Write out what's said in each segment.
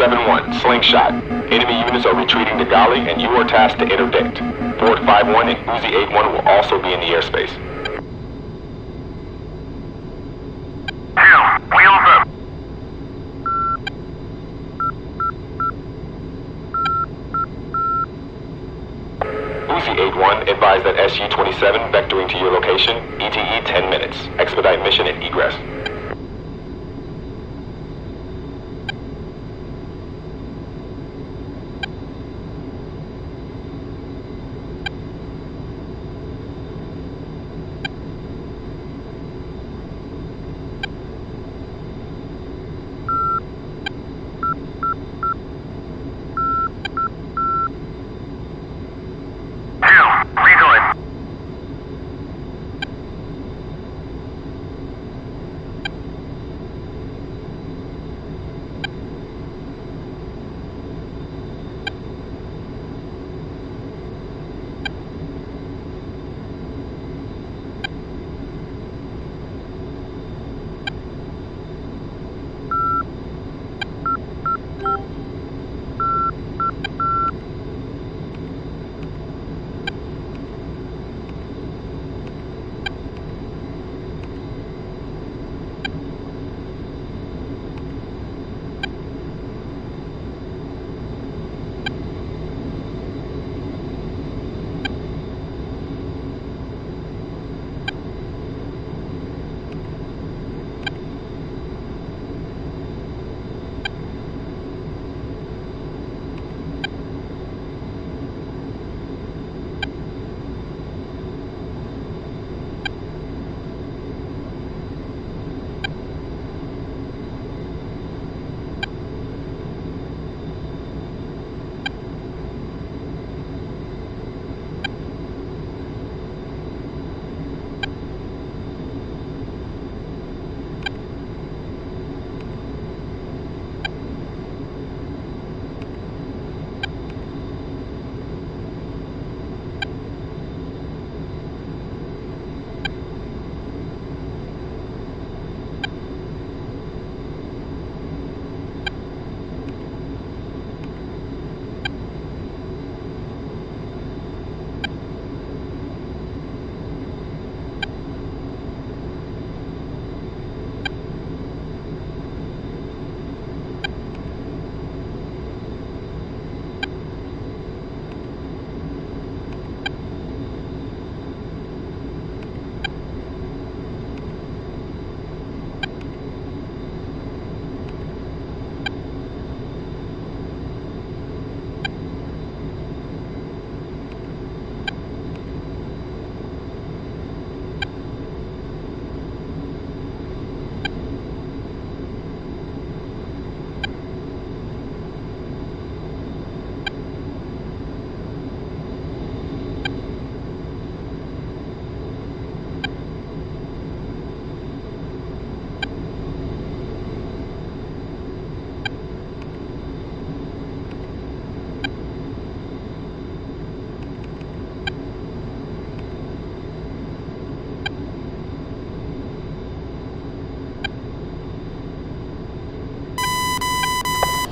7-1, slingshot. Enemy units are retreating to Gali, and you are tasked to interdict. Ford 5-1 and Uzi 8-1 will also be in the airspace. Two, wheels up. Uzi 8-1, advise that SU-27 vectoring to your location. ETE 10 minutes. Expedite mission and egress.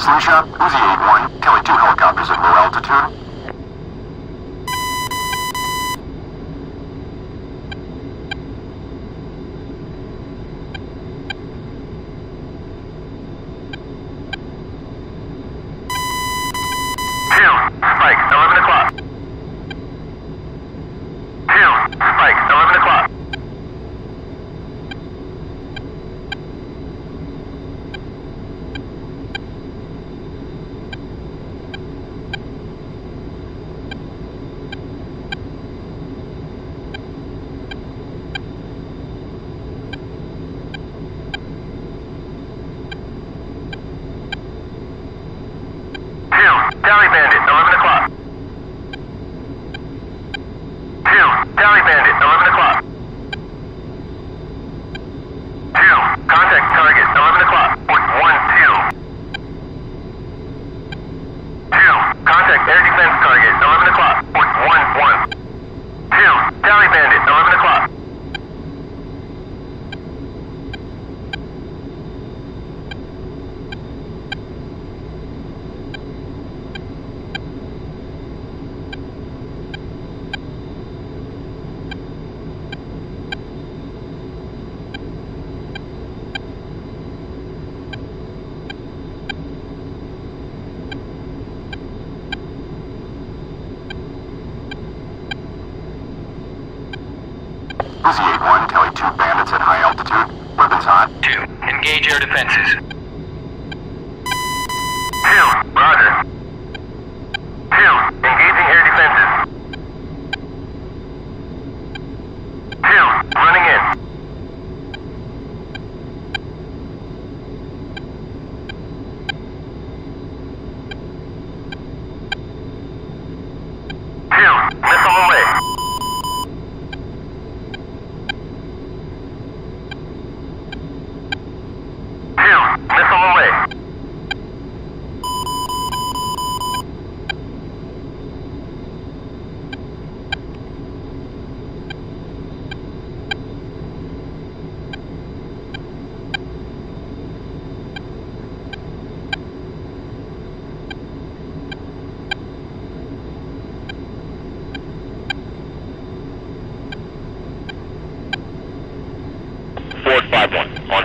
Slingshot, Uzi 8-1, killing two helicopters at low altitude.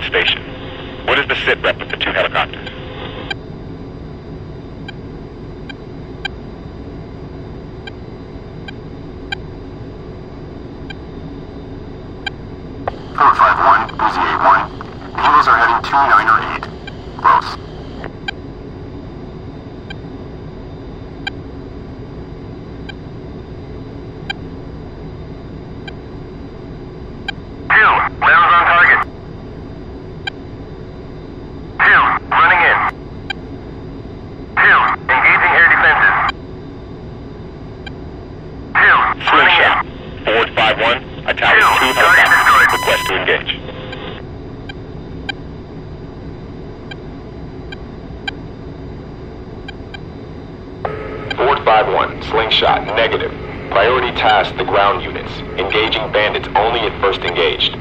5-1, station. What is the sit rep of the two helicopters? Four five one, 5-1, Uzi 8-1. Helos are heading 2-9 or 8. Close. Two, rounds on target. Two, running in. Two, engaging air defenses. Two, running Slingshot. in. Ford 5-1, Italian Two, 2 target helicopter. destroyed. Request to engage. Ford 5-1, Slingshot, negative. Priority task the ground units. Engaging bandits only if first engaged.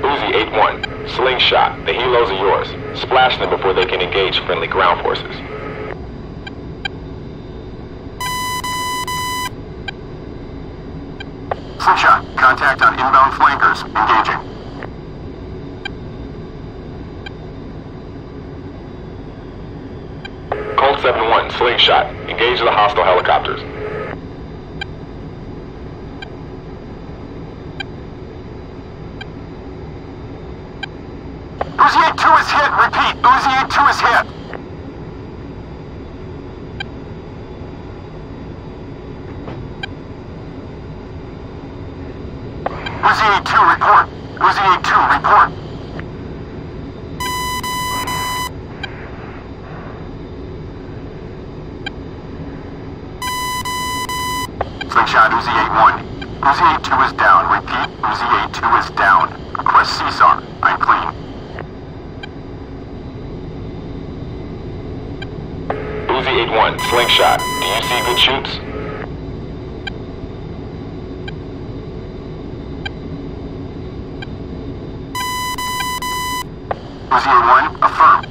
Uzi 8-1, Slingshot, the helos are yours. Splash them before they can engage friendly ground forces. Slingshot, contact on inbound flankers. Engaging. Colt 7-1, Slingshot, engage the hostile helicopters. Uzi 8-2 is hit. Repeat. Uzi 8-2 is hit. Uzi 8-2 report. Uzi 8-2 report. Slingshot Uzi 8-1. Uzi 8-2 is down. Repeat. Uzi 8-2 is down. Request CSAR. I'm clean. Uzi 8-1, Slingshot, do you see good chutes? Uzi 8-1, affirm.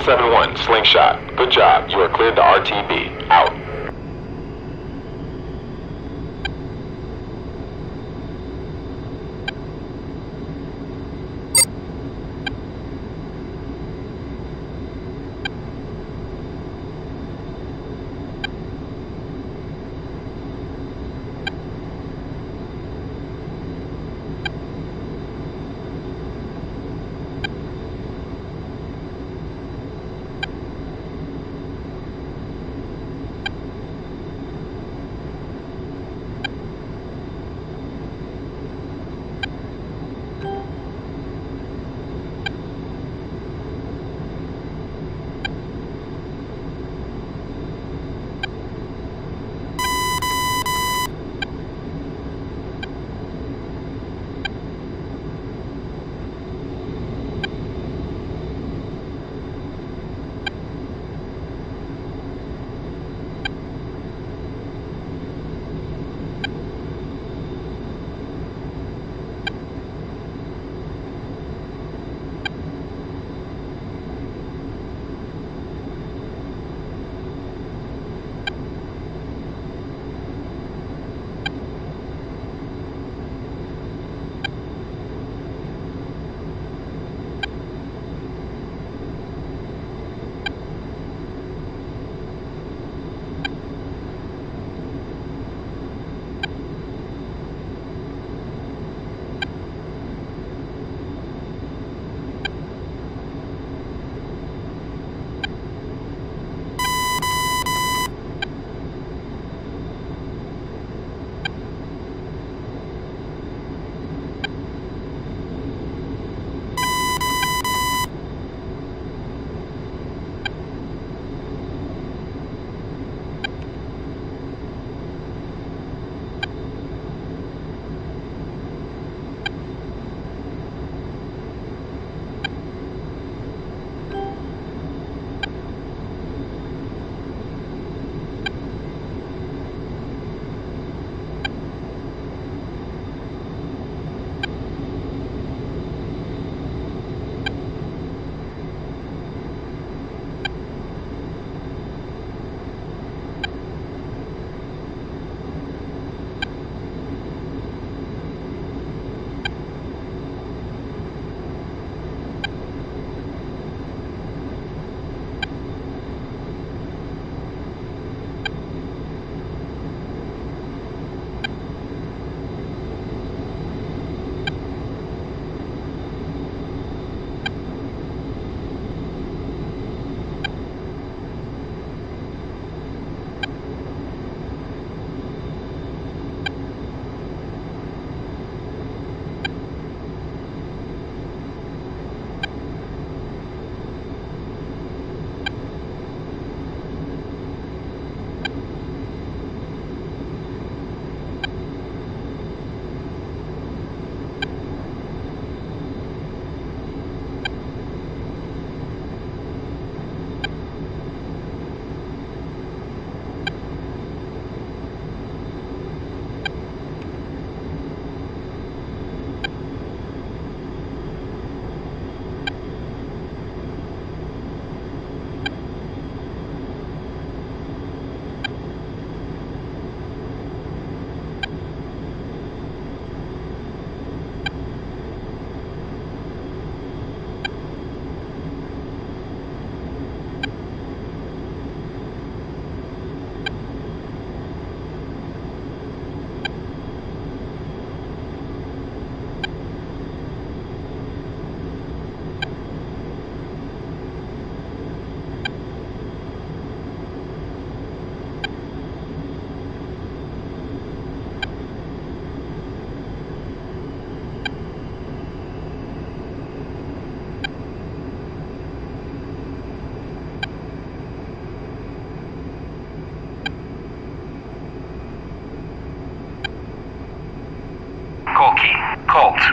7-1, Slingshot. Good job. You are cleared to RTB.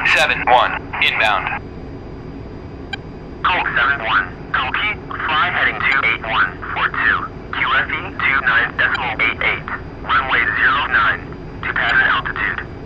7-1, inbound. Colt 7-1. Koki, fly heading 28142. QFE 29.88. Runway 09 to pattern altitude.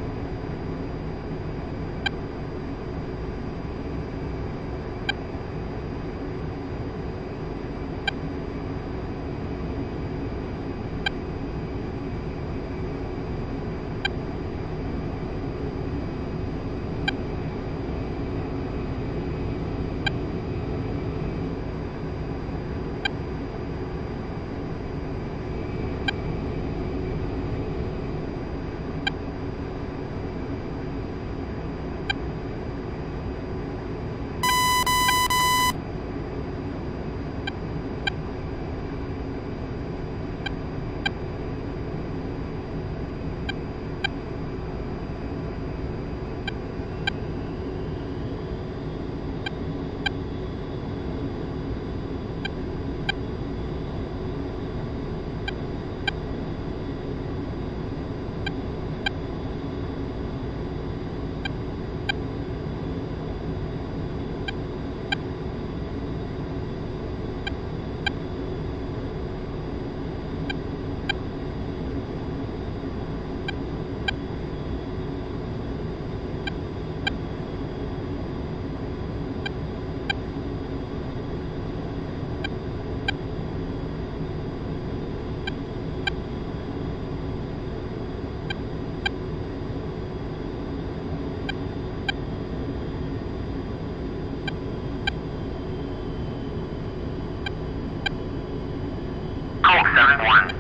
one.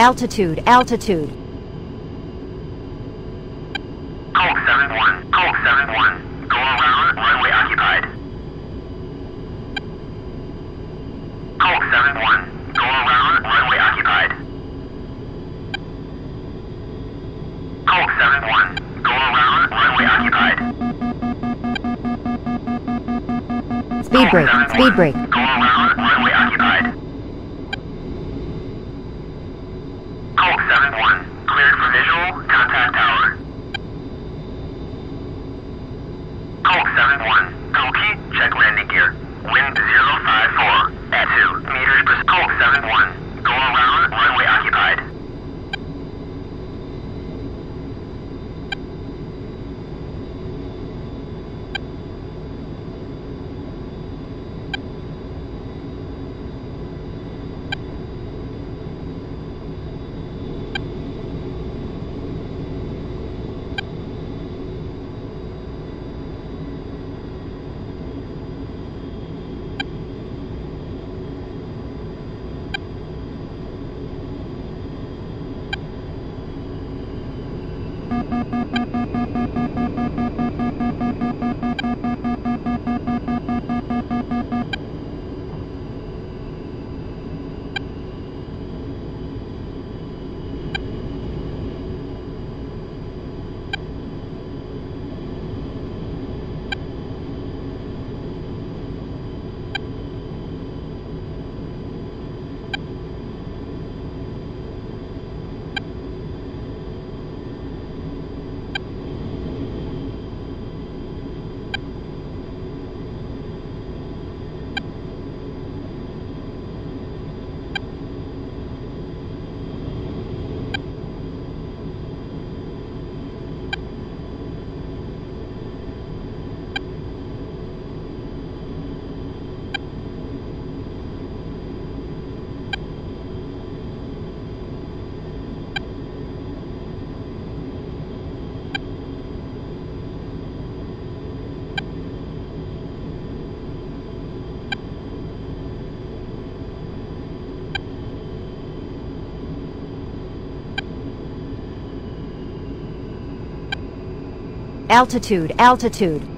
Altitude, altitude. Colt 7-1. Colt 7-1. Go around. Runway occupied. Colt 7-1. Go around. Runway occupied. Colt 7-1. Go around. Runway occupied. Speed brake, speed brake. Altitude, altitude.